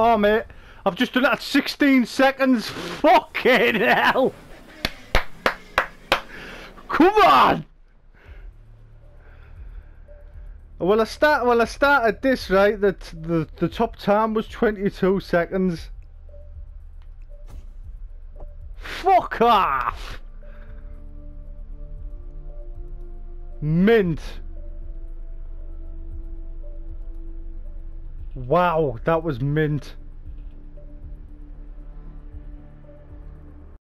Ah, oh, mate, I've just done that 16 seconds. Fucking hell! Come on! Well, I start. Well, I started this right. That the the top time was 22 seconds. Fuck off! Mint. Wow, that was mint.